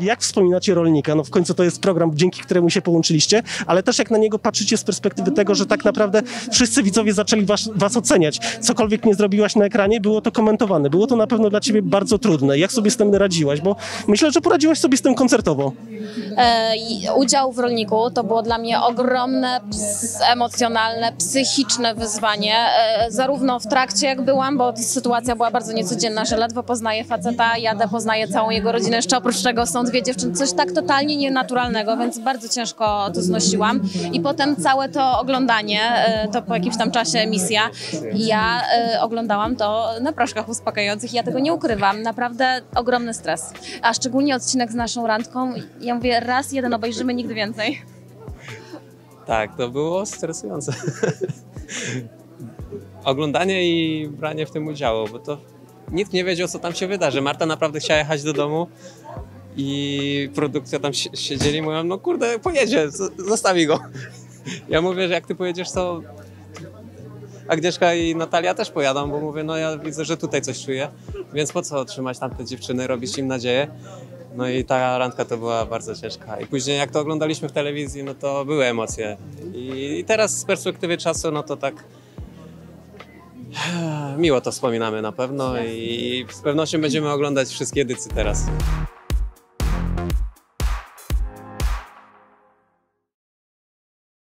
Jak wspominacie rolnika? No w końcu to jest program, dzięki któremu się połączyliście, ale też jak na niego patrzycie z perspektywy tego, że tak naprawdę wszyscy widzowie zaczęli was, was oceniać. Cokolwiek nie zrobiłaś na ekranie, było to komentowane. Było to na pewno dla ciebie bardzo trudne. Jak sobie z tym radziłaś? Bo myślę, że poradziłaś sobie z tym koncertowo. E, udział w rolniku to było dla mnie ogromne, emocjonalne, psychiczne wyzwanie. E, zarówno w trakcie, jak byłam, bo sytuacja była bardzo niecodzienna, że ledwo poznaję faceta, jadę, poznaję całą jego rodzinę, jeszcze oprócz tego są dwie dziewczyny, coś tak totalnie nienaturalnego, więc bardzo ciężko to znosiłam. I potem całe to oglądanie, e, to po jakimś tam czasie emisja, ja oglądałam to na proszkach uspokajających. Ja tego nie ukrywam. Naprawdę ogromny stres. A szczególnie odcinek z naszą randką. Ja mówię, raz jeden obejrzymy, nigdy więcej. Tak, to było stresujące. Oglądanie i branie w tym udziału, bo to nikt nie wiedział, co tam się wydarzy. Marta naprawdę chciała jechać do domu i produkcja tam si- siedzieli, mówią, no kurde, pojedzie, zostawi go. Ja mówię, że jak ty pojedziesz, to Agnieszka i Natalia też pojadą, bo mówię, no ja widzę, że tutaj coś czuję, więc po co trzymać tamte dziewczyny, robić im nadzieję. No i ta randka to była bardzo ciężka. I później jak to oglądaliśmy w telewizji, no to były emocje. I, teraz z perspektywy czasu, no to tak miło to wspominamy na pewno i z pewnością będziemy oglądać wszystkie edycje teraz.